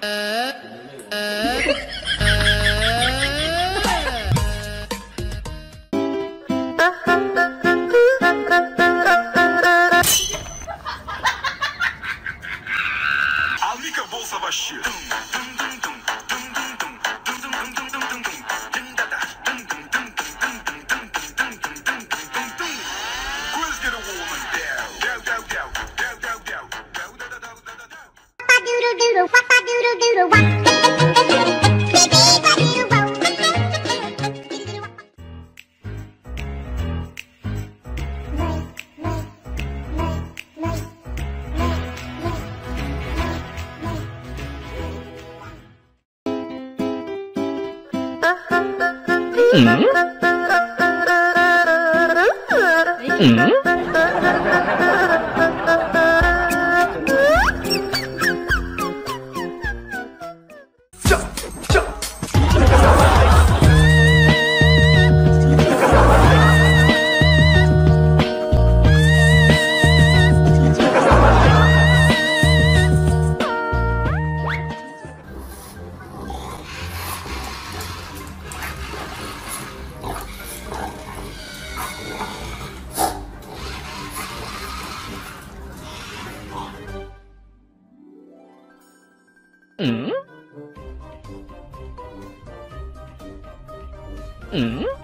呃呃。Mm-hmm. Mm-hmm. Doodle wop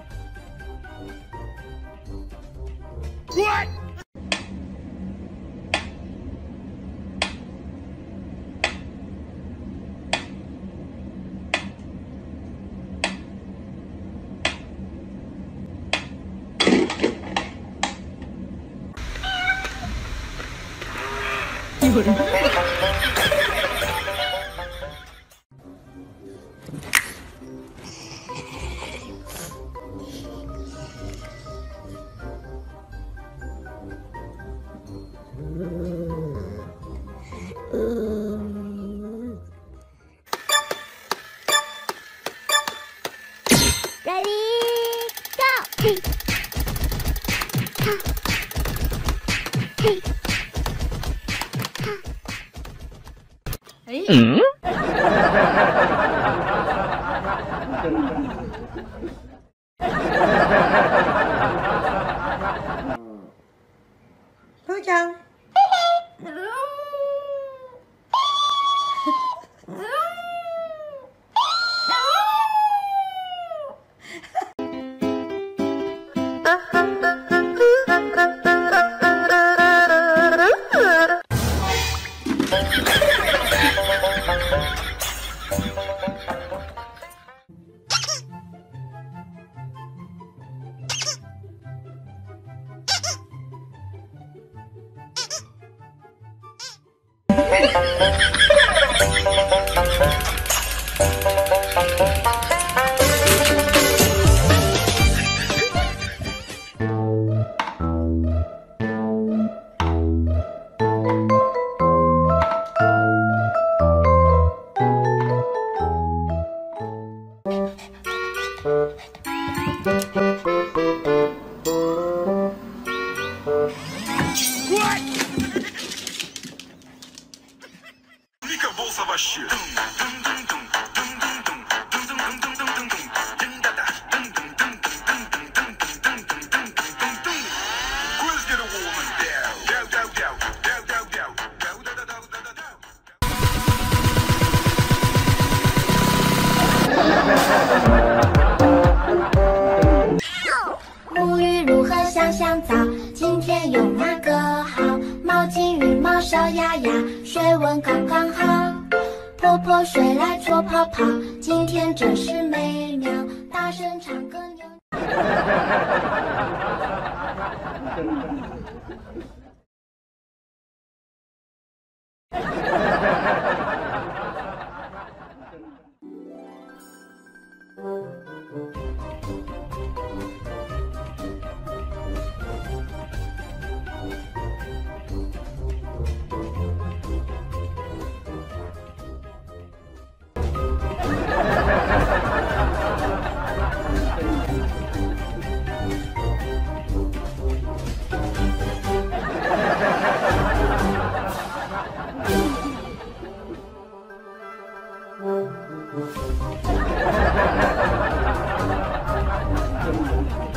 a doodle doodle wop. Beep beep 嗯。抽奖。Ha ha ha! 小鸭鸭，水温刚刚好。泼泼水来搓泡泡，今天真是美妙。大声唱歌扭。Thank you.